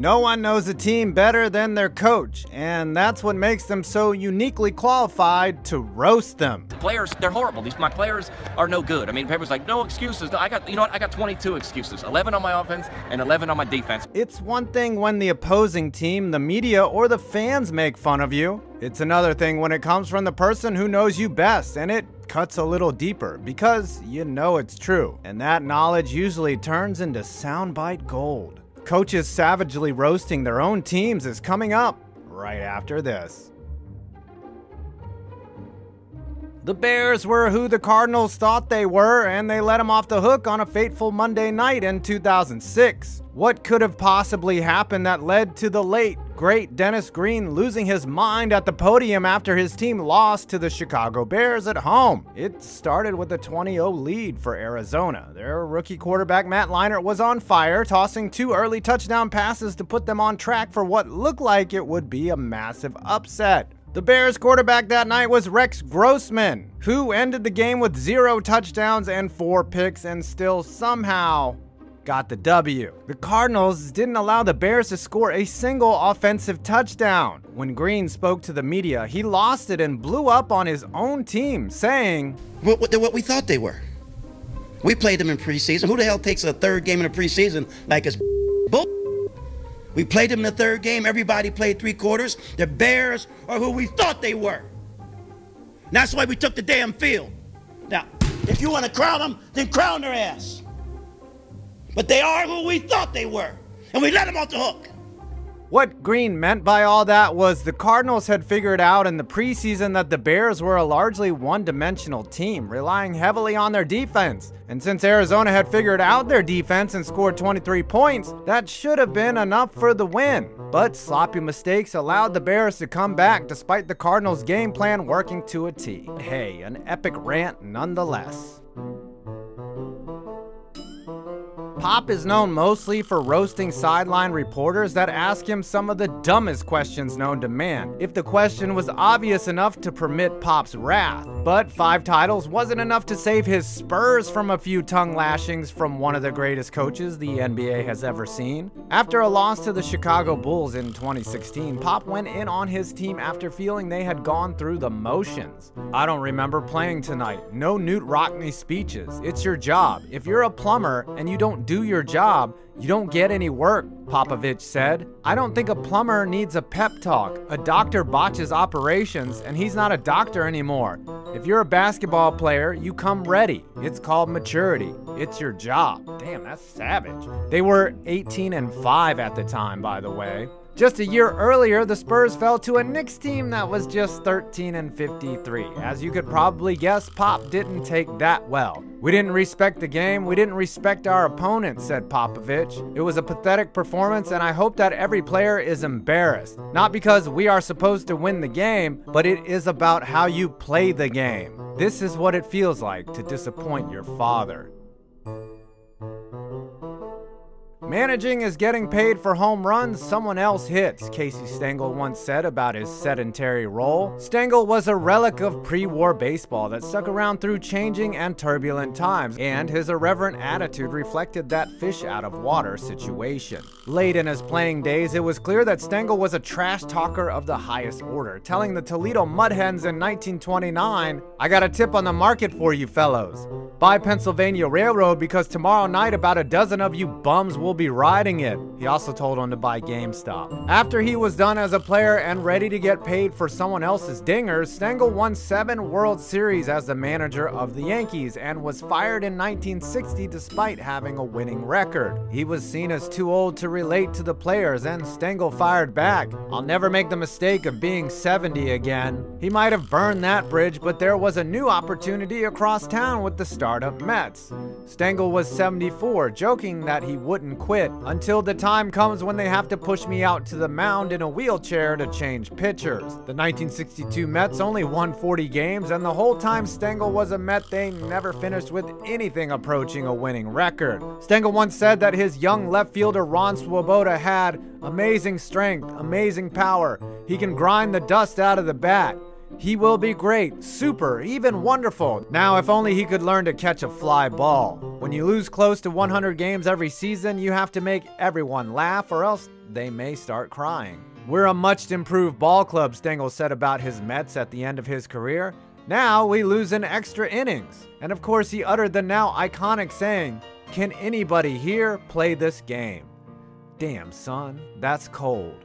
No one knows a team better than their coach, and that's what makes them so uniquely qualified to roast them. The players, they're horrible. These my players are no good. I mean, papers like no excuses. I got you know what? I got 22 excuses. 11 on my offense and 11 on my defense. It's one thing when the opposing team, the media, or the fans make fun of you. It's another thing when it comes from the person who knows you best, and it cuts a little deeper because you know it's true. And that knowledge usually turns into soundbite gold. Coaches savagely roasting their own teams is coming up right after this. The Bears were who the Cardinals thought they were, and they let them off the hook on a fateful Monday night in 2006. What could have possibly happened that led to the late, great Dennis Green losing his mind at the podium after his team lost to the Chicago Bears at home? It started with a 20 0 lead for Arizona. Their rookie quarterback Matt Leinart was on fire, tossing two early touchdown passes to put them on track for what looked like it would be a massive upset. The Bears quarterback that night was Rex Grossman, who ended the game with zero touchdowns and four picks and still somehow got the W. The Cardinals didn't allow the Bears to score a single offensive touchdown. When Green spoke to the media, he lost it and blew up on his own team, saying, What, what, what we thought they were. We played them in preseason. Who the hell takes a third game in the preseason like it's bull? We played them in the third game. Everybody played three quarters. The Bears are who we thought they were. And that's why we took the damn field. Now, if you want to crown them, then crown their ass. But they are who we thought they were. And we let them off the hook. What Green meant by all that was the Cardinals had figured out in the preseason that the Bears were a largely one dimensional team, relying heavily on their defense. And since Arizona had figured out their defense and scored 23 points, that should have been enough for the win. But sloppy mistakes allowed the Bears to come back despite the Cardinals' game plan working to a T. Hey, an epic rant nonetheless. Pop is known mostly for roasting sideline reporters that ask him some of the dumbest questions known to man, if the question was obvious enough to permit Pop's wrath. But five titles wasn't enough to save his Spurs from a few tongue lashings from one of the greatest coaches the NBA has ever seen. After a loss to the Chicago Bulls in 2016, Pop went in on his team after feeling they had gone through the motions. I don't remember playing tonight. No Knute Rockne speeches. It's your job. If you're a plumber and you don't do your job, you don't get any work, Popovich said. I don't think a plumber needs a pep talk. A doctor botches operations, and he's not a doctor anymore. If you're a basketball player, you come ready. It's called maturity. It's your job. Damn, that's savage. They were 18 and 5 at the time, by the way. Just a year earlier, the Spurs fell to a Knicks team that was just 13 and 53. As you could probably guess, Pop didn't take that well. We didn't respect the game, we didn't respect our opponents, said Popovich. It was a pathetic performance, and I hope that every player is embarrassed. Not because we are supposed to win the game, but it is about how you play the game. This is what it feels like to disappoint your father. Managing is getting paid for home runs someone else hits, Casey Stengel once said about his sedentary role. Stengel was a relic of pre-war baseball that stuck around through changing and turbulent times, and his irreverent attitude reflected that fish out of water situation. Late in his playing days, it was clear that Stengel was a trash talker of the highest order, telling the Toledo Mudhens in 1929, I got a tip on the market for you fellows. Buy Pennsylvania Railroad because tomorrow night about a dozen of you bums will be riding it. He also told him to buy GameStop. After he was done as a player and ready to get paid for someone else's dingers, Stengel won seven World Series as the manager of the Yankees and was fired in 1960 despite having a winning record. He was seen as too old to relate to the players and Stengel fired back. I'll never make the mistake of being 70 again. He might have burned that bridge, but there was a new opportunity across town with the startup Mets. Stengel was 74, joking that he wouldn't quit until the time comes when they have to push me out to the mound in a wheelchair to change pitchers. The 1962 Mets only won 40 games, and the whole time Stengel was a Met, they never finished with anything approaching a winning record. Stengel once said that his young left fielder Ron Swoboda had amazing strength, amazing power. He can grind the dust out of the bat. He will be great, super, even wonderful. Now, if only he could learn to catch a fly ball. When you lose close to 100 games every season, you have to make everyone laugh or else they may start crying. We're a much improved ball club, Stengel said about his Mets at the end of his career. Now we lose in extra innings. And of course, he uttered the now iconic saying, Can anybody here play this game? Damn, son, that's cold.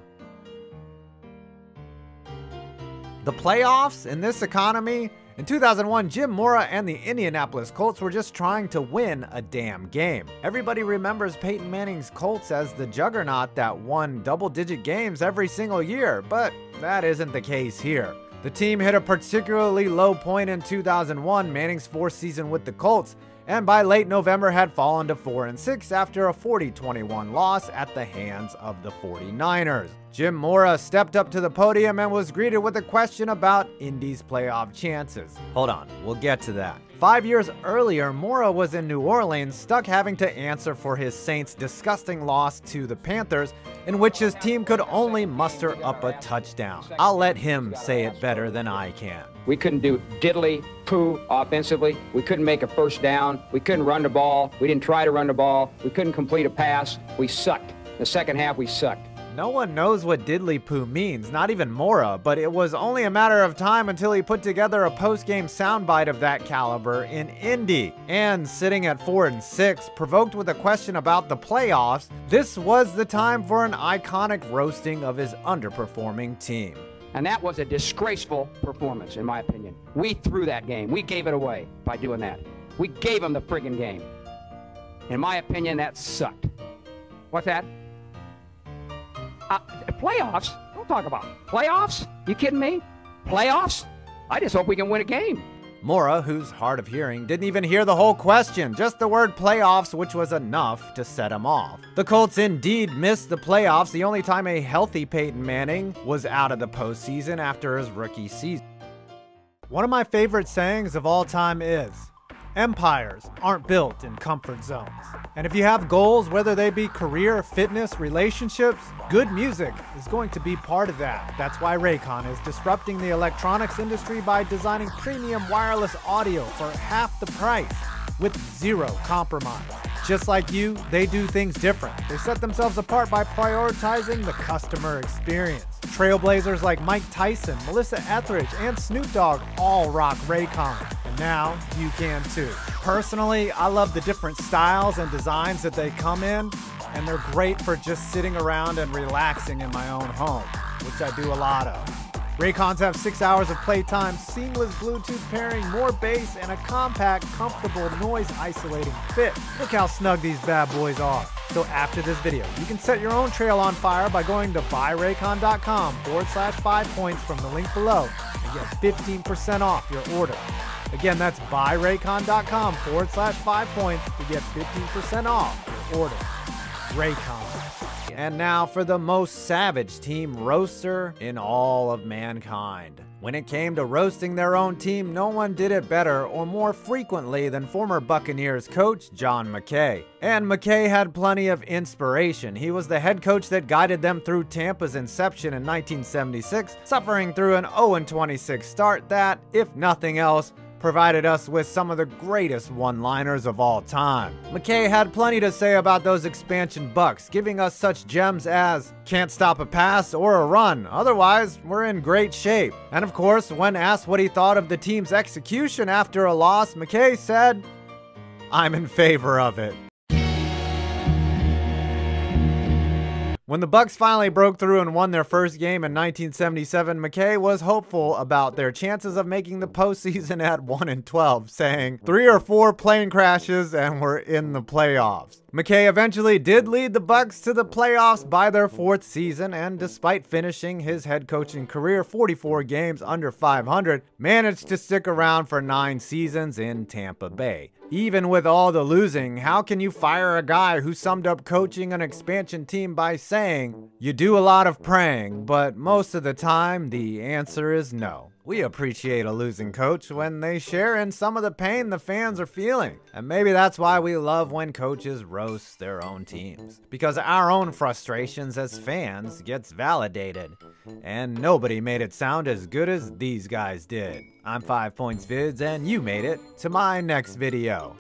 The playoffs in this economy? In 2001, Jim Mora and the Indianapolis Colts were just trying to win a damn game. Everybody remembers Peyton Manning's Colts as the juggernaut that won double digit games every single year, but that isn't the case here. The team hit a particularly low point in 2001, Manning's fourth season with the Colts, and by late November had fallen to 4 and 6 after a 40-21 loss at the hands of the 49ers. Jim Mora stepped up to the podium and was greeted with a question about Indy's playoff chances. Hold on, we'll get to that. Five years earlier, Mora was in New Orleans, stuck having to answer for his Saints' disgusting loss to the Panthers, in which his team could only muster up a touchdown. I'll let him say it better than I can. We couldn't do diddly poo offensively. We couldn't make a first down. We couldn't run the ball. We didn't try to run the ball. We couldn't complete a pass. We sucked. The second half, we sucked. No one knows what diddly poo means, not even Mora, but it was only a matter of time until he put together a post-game soundbite of that caliber in Indy. And sitting at 4 and 6, provoked with a question about the playoffs, this was the time for an iconic roasting of his underperforming team. And that was a disgraceful performance, in my opinion. We threw that game. We gave it away by doing that. We gave them the friggin' game. In my opinion, that sucked. What's that? Uh, playoffs? Don't talk about playoffs. You kidding me? Playoffs? I just hope we can win a game. Mora, who's hard of hearing, didn't even hear the whole question, just the word playoffs, which was enough to set him off. The Colts indeed missed the playoffs, the only time a healthy Peyton Manning was out of the postseason after his rookie season. One of my favorite sayings of all time is, Empires aren't built in comfort zones. And if you have goals, whether they be career, fitness, relationships, good music is going to be part of that. That's why Raycon is disrupting the electronics industry by designing premium wireless audio for half the price with zero compromise. Just like you, they do things different. They set themselves apart by prioritizing the customer experience. Trailblazers like Mike Tyson, Melissa Etheridge, and Snoop Dogg all rock Raycon, now you can too. Personally, I love the different styles and designs that they come in, and they're great for just sitting around and relaxing in my own home, which I do a lot of. Raycons have six hours of playtime, seamless Bluetooth pairing, more bass, and a compact, comfortable, noise isolating fit. Look how snug these bad boys are. So after this video, you can set your own trail on fire by going to buyraycon.com forward slash five points from the link below and get 15% off your order. Again, that's buyraycon.com forward slash five points to get 15% off your order. Raycon. And now for the most savage team roaster in all of mankind. When it came to roasting their own team, no one did it better or more frequently than former Buccaneers coach John McKay. And McKay had plenty of inspiration. He was the head coach that guided them through Tampa's inception in 1976, suffering through an 0-26 start that, if nothing else, provided us with some of the greatest one-liners of all time. McKay had plenty to say about those expansion Bucs, giving us such gems as can't stop a pass or a run, otherwise we're in great shape. And of course, when asked what he thought of the team's execution after a loss, McKay said, I'm in favor of it. When the Bucs finally broke through and won their first game in 1977, McKay was hopeful about their chances of making the postseason at 1 and 12, saying, "Three or four plane crashes and we're in the playoffs." McKay eventually did lead the Bucs to the playoffs by their fourth season, and despite finishing his head coaching career 44 games under 500, managed to stick around for nine seasons in Tampa Bay. Even with all the losing, how can you fire a guy who summed up coaching an expansion team by saying, you do a lot of praying, but most of the time the answer is no. We appreciate a losing coach when they share in some of the pain the fans are feeling. And maybe that's why we love when coaches roast their own teams. Because our own frustrations as fans gets validated. And nobody made it sound as good as these guys did. I'm 5 Points Vids and you made it to my next video.